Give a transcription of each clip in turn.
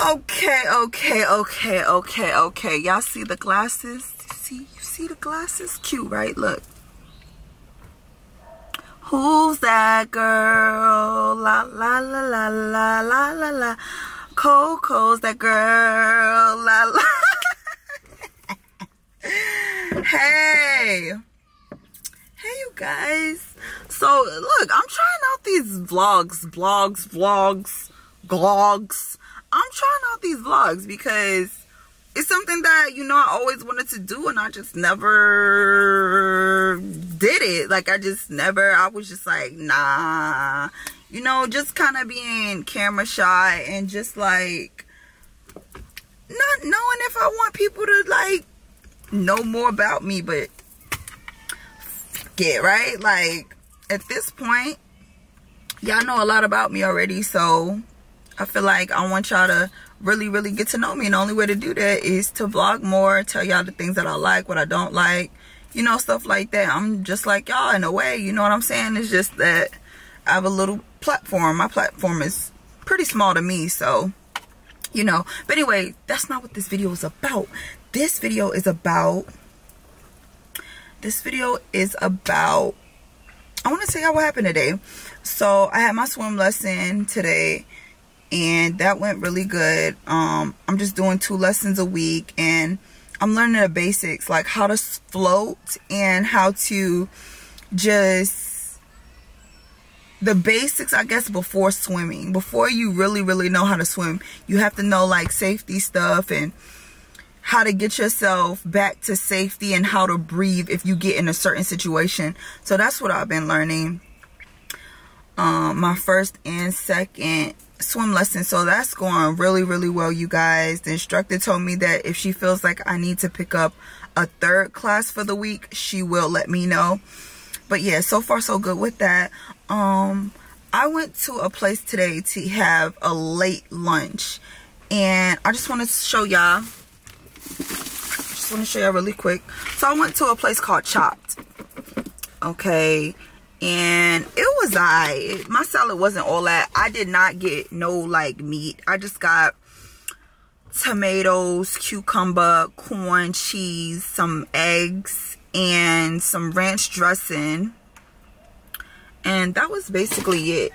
Okay, okay, okay, okay, okay. Y'all see the glasses? See, you see the glasses? Cute, right? Look. Who's that girl? La la la la la la la la. Koko's that girl. La la. hey. Hey, you guys. So, look, I'm trying out these vlogs, vlogs, vlogs, vlogs. I'm trying out these vlogs because it's something that, you know, I always wanted to do and I just never did it. Like, I just never, I was just like, nah. You know, just kind of being camera shy and just like not knowing if I want people to like know more about me, but get right? Like, at this point, y'all know a lot about me already, so I feel like I want y'all to really, really get to know me. And the only way to do that is to vlog more, tell y'all the things that I like, what I don't like, you know, stuff like that. I'm just like y'all in a way, you know what I'm saying? It's just that I have a little platform. My platform is pretty small to me, so, you know. But anyway, that's not what this video is about. This video is about, this video is about, I want to tell y'all what happened today. So, I had my swim lesson today and that went really good. Um, I'm just doing two lessons a week and I'm learning the basics like how to float and how to just the basics I guess before swimming. Before you really really know how to swim, you have to know like safety stuff and how to get yourself back to safety and how to breathe if you get in a certain situation. So that's what I've been learning. Um, my first and second swim lesson so that's going really really well you guys. The instructor told me that if she feels like i need to pick up a third class for the week she will let me know. But yeah so far so good with that. Um i went to a place today to have a late lunch. And i just want to show y'all just want to show y'all really quick. So i went to a place called chopped okay? And it was I. My salad wasn't all that. I did not get no like meat. I just got tomatoes, cucumber, corn, cheese, some eggs, and some ranch dressing. And that was basically it.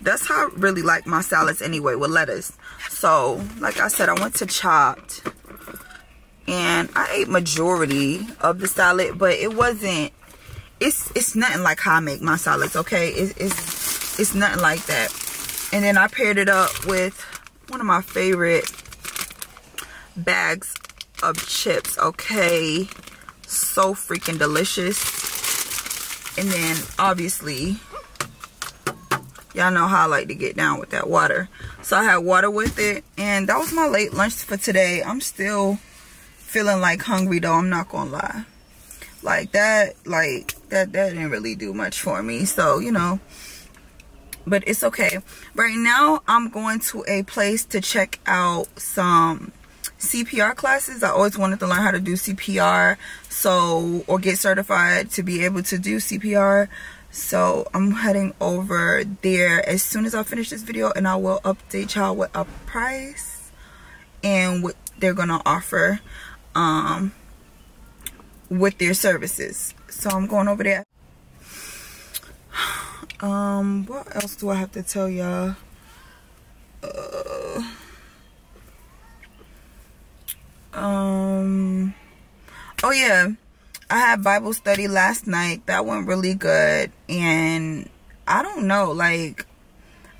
That's how I really like my salads anyway with lettuce. So, like I said, I went to Chopped. And I ate majority of the salad, but it wasn't it's it's nothing like how I make my salads, okay? It's, it's, it's nothing like that. And then I paired it up with one of my favorite bags of chips, okay? So freaking delicious. And then, obviously, y'all know how I like to get down with that water. So I had water with it. And that was my late lunch for today. I'm still feeling like hungry, though. I'm not going to lie like that like that that didn't really do much for me. So you know but it's okay. Right now i'm going to a place to check out some cpr classes. I always wanted to learn how to do cpr so or get certified to be able to do cpr so i'm heading over there. As soon as i finish this video and i will update y'all with a price and what they're gonna offer um with their services. So I'm going over there. Um, what else do I have to tell y'all? Uh, um, oh yeah, I had Bible study last night. That went really good. And I don't know, like,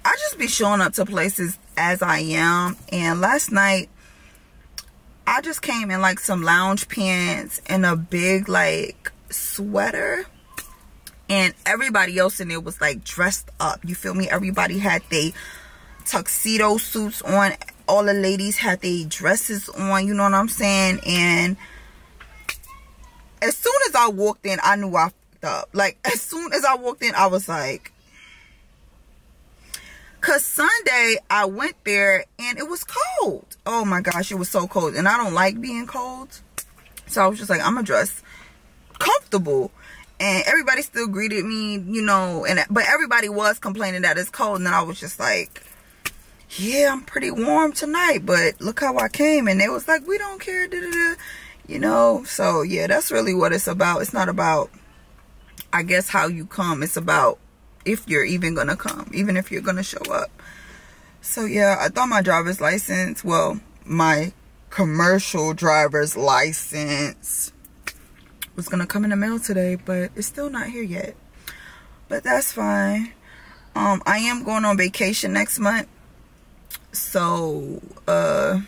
I just be showing up to places as I am. And last night, I just came in like some lounge pants and a big like sweater and everybody else in there was like dressed up you feel me everybody had they tuxedo suits on all the ladies had their dresses on you know what i'm saying and as soon as i walked in i knew i fucked up like as soon as i walked in i was like Cause Sunday I went there and it was cold. Oh my gosh, it was so cold. And I don't like being cold. So I was just like, I'm gonna dress comfortable. And everybody still greeted me, you know, and but everybody was complaining that it's cold. And I was just like, yeah, I'm pretty warm tonight, but look how I came. And they was like, we don't care, da, da, da. you know? So yeah, that's really what it's about. It's not about, I guess, how you come. It's about if you're even gonna come, even if you're gonna show up. So yeah, I thought my driver's license, well, my commercial driver's license was gonna come in the mail today, but it's still not here yet. But that's fine. Um, I am going on vacation next month. So, uh,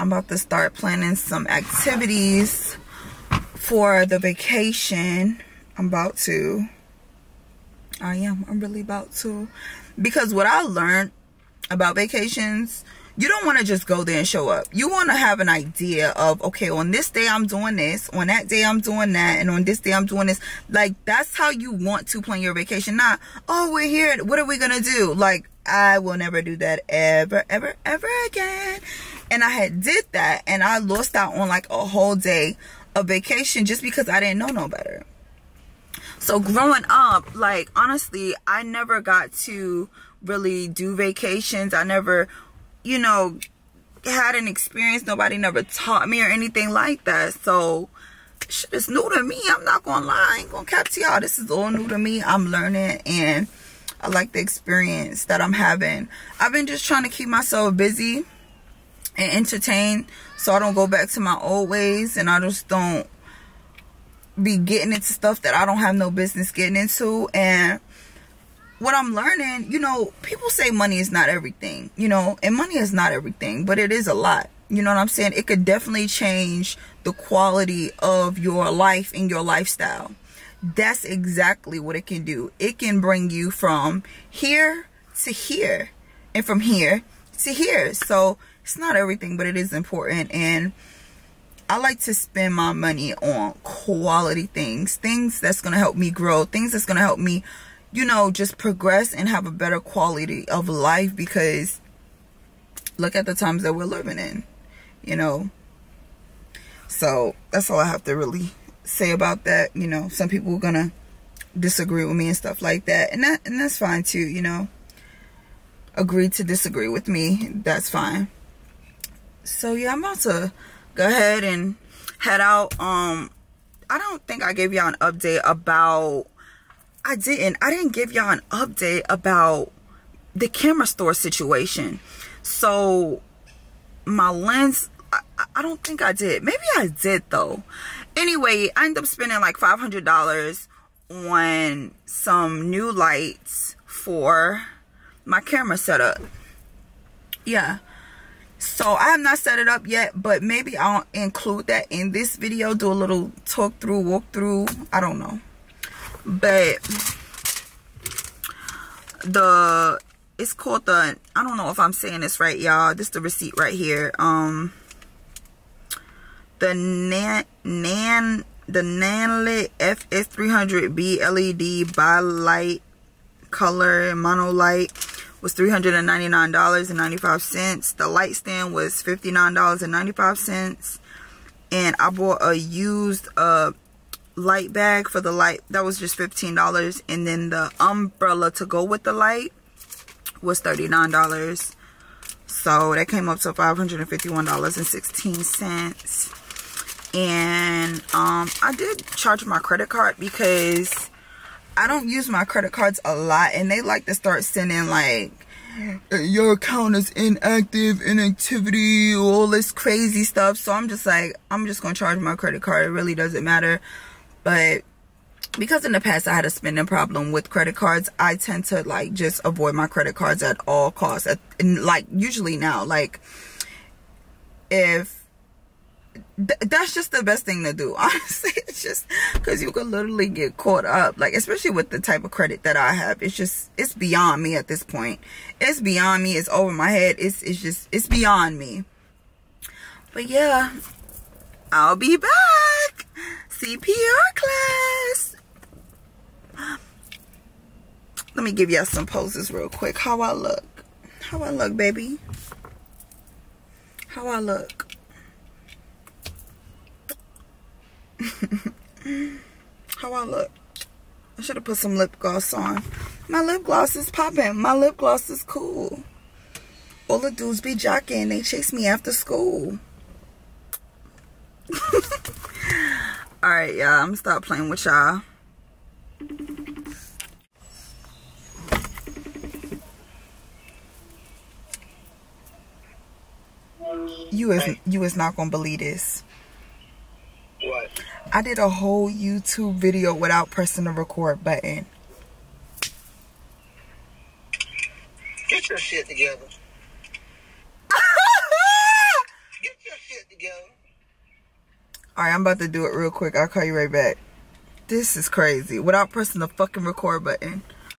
I'm about to start planning some activities for the vacation. I'm about to. I am. I'm really about to. Because what I learned about vacations you don't want to just go there and show up. You want to have an idea of, okay, on this day I'm doing this, on that day I'm doing that, and on this day I'm doing this. Like, that's how you want to plan your vacation. Not, oh, we're here. What are we going to do? Like, I will never do that ever, ever, ever again. And I had did that, and I lost out on like a whole day of vacation just because I didn't know no better. So growing up, like, honestly, I never got to really do vacations. I never you know, had an experience. Nobody never taught me or anything like that. So, shit is new to me. I'm not gonna lie. I ain't gonna cap to y'all. This is all new to me. I'm learning and I like the experience that I'm having. I've been just trying to keep myself busy and entertained so I don't go back to my old ways and I just don't be getting into stuff that I don't have no business getting into. And what I'm learning, you know, people say money is not everything, you know, and money is not everything, but it is a lot. You know what I'm saying? It could definitely change the quality of your life and your lifestyle. That's exactly what it can do. It can bring you from here to here and from here to here. So it's not everything, but it is important. And I like to spend my money on quality things, things that's going to help me grow, things that's going to help me you know, just progress and have a better quality of life because look at the times that we're living in, you know. So that's all I have to really say about that. You know, some people are gonna disagree with me and stuff like that. And that and that's fine too, you know. Agree to disagree with me, that's fine. So yeah, I'm about to go ahead and head out. Um I don't think I gave y'all an update about I didn't. I didn't give y'all an update about the camera store situation. So my lens, I, I don't think I did. Maybe I did though. Anyway, I ended up spending like $500 on some new lights for my camera setup. Yeah. So I have not set it up yet, but maybe I'll include that in this video. Do a little talk through, walk through. I don't know but the it's called the i don't know if i'm saying this right y'all. This is the receipt right here. Um the nan nan the nanlit fs300b led by light color monolight was $399.95 the light stand was $59.95 and i bought a used uh light bag for the light that was just $15 and then the umbrella to go with the light was $39 so that came up to $551.16 and um I did charge my credit card because I don't use my credit cards a lot and they like to start sending like your account is inactive, inactivity, all this crazy stuff. So I'm just like, I'm just going to charge my credit card. It really doesn't matter. But because in the past I had a spending problem with credit cards, I tend to like just avoid my credit cards at all costs. And like usually now, like if th that's just the best thing to do, honestly. It's just because you could literally get caught up, like especially with the type of credit that I have. It's just it's beyond me at this point. It's beyond me. It's over my head. It's it's just it's beyond me. But yeah, I'll be back. CPR class. Let me give y'all some poses real quick. How I look. How I look, baby. How I look. How I look. I should have put some lip gloss on. My lip gloss is popping. My lip gloss is cool. All the dudes be jocking. They chase me after school. Alright, y'all. I'm gonna stop playing with y'all. You is you is not gonna believe this. What? I did a whole YouTube video without pressing the record button. Get your shit together. Get your shit together. Alright, I'm about to do it real quick. I'll call you right back. This is crazy. Without pressing the fucking record button.